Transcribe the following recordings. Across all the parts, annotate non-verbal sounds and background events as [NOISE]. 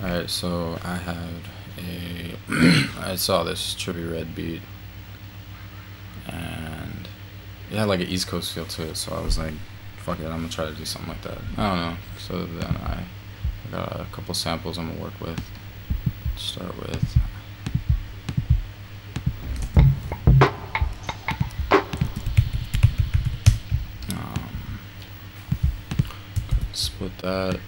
Alright, so I had a [CLEARS THROAT] I saw this Trippie Redd beat and it had like an East Coast feel to it, so I was like, fuck it, I'm gonna try to do something like that. I don't know. So then I, I got a couple samples I'm gonna work with. Start with um, split that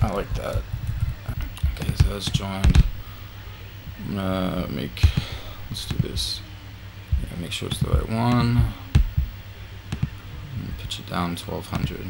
I like that. Okay, so that's joined. I'm gonna make, let's do this. Yeah, make sure it's the right one. Pitch it down 1200.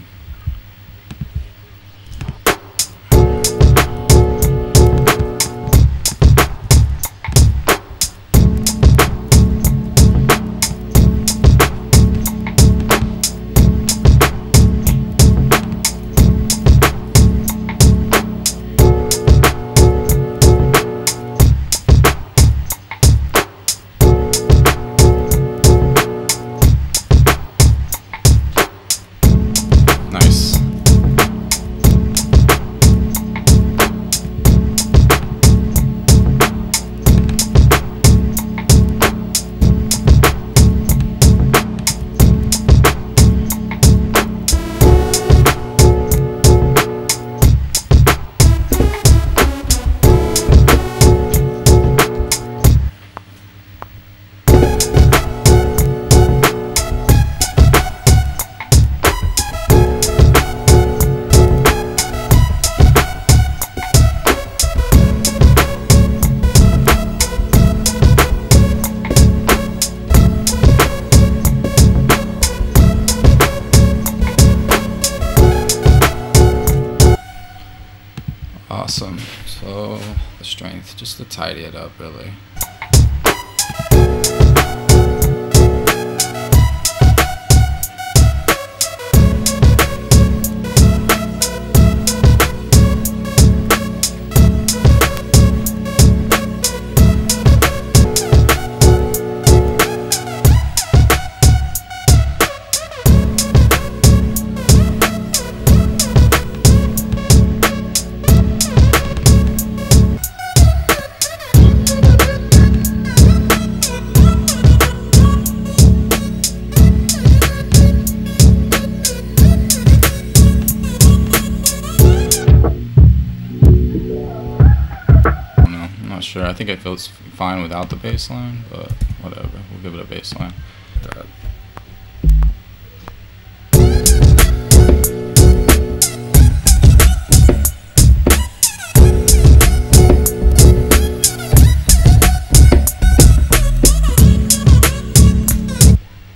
Awesome. So the strength, just to tidy it up, really. Think it feels fine without the bass line, but whatever. We'll give it a bass line. That.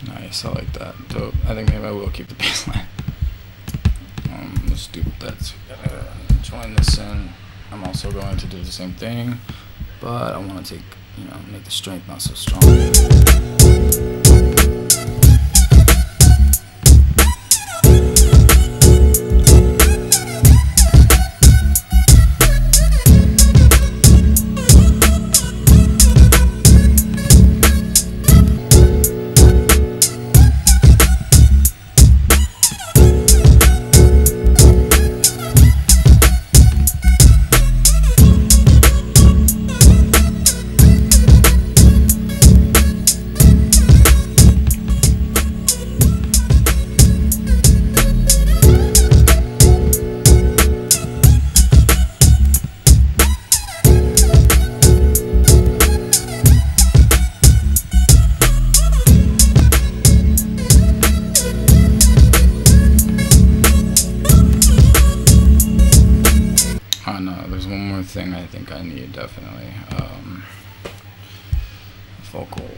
Nice, I like that. Dope. I think maybe I will keep the [LAUGHS] bass line. Um, let's do that together. Join this in. I'm also going to do the same thing, but I want to take, you know, make the strength not so strong. Thing I think I need definitely. Um, vocal.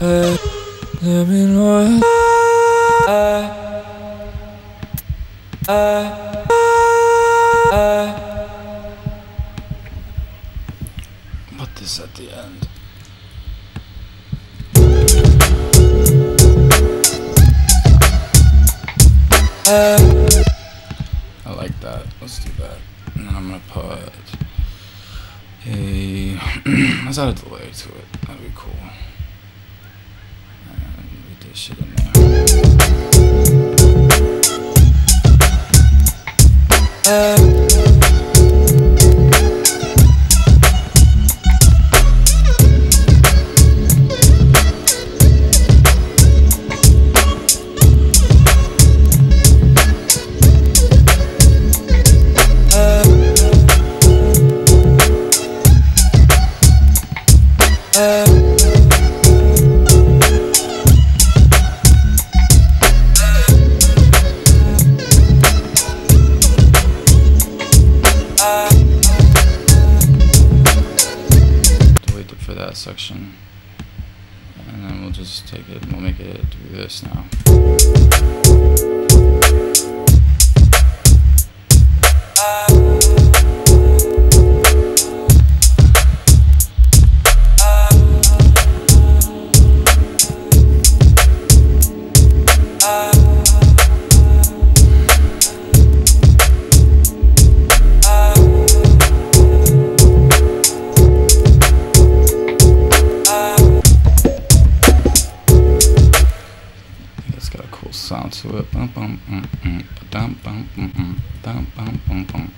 Let me know. I, Put this at the end. Like that. Let's do that. And then I'm gonna put a [CLEARS THROAT] let's add a delay to it. That'd be cool. And we did shit in there. I, for that section. And then we'll just take it and we'll make it do this now. I to it. Bum, bum, mm, mm, ba-dum, bum, mm, mm, dum, bum, bum, bum,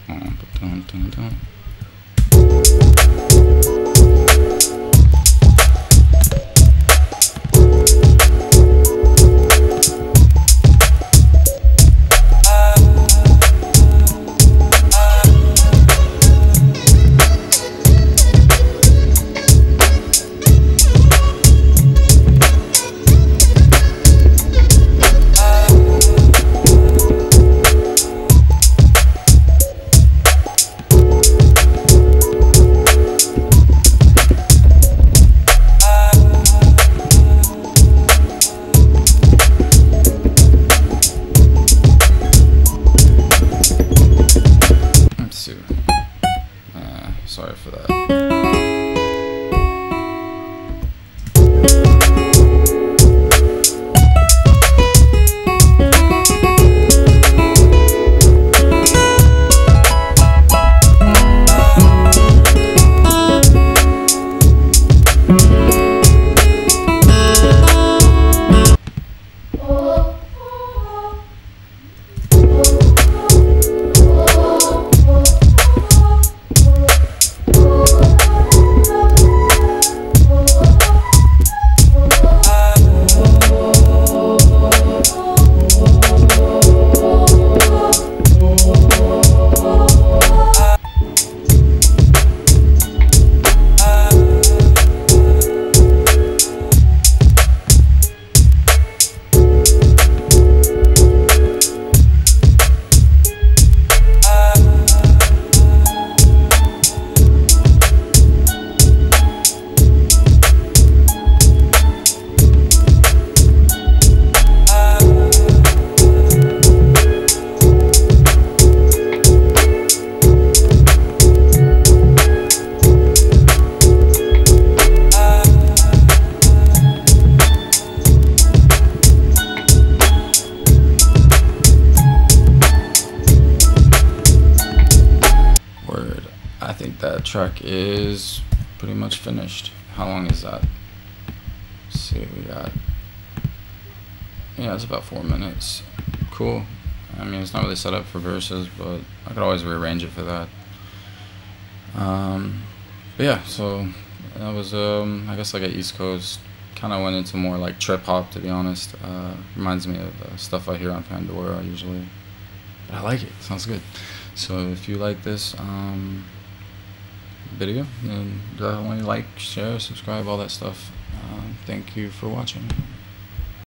I think that track is pretty much finished. How long is that? Let's see, we got. Yeah, it's about four minutes. Cool. I mean, it's not really set up for verses, but I could always rearrange it for that. Um, but yeah, so that was, um, I guess, like an East Coast. Kind of went into more like trip hop, to be honest. Uh, reminds me of uh, stuff I hear on Pandora usually. But I like it. Sounds good. So if you like this um, video, then definitely like, share, subscribe, all that stuff. Uh, thank you for watching.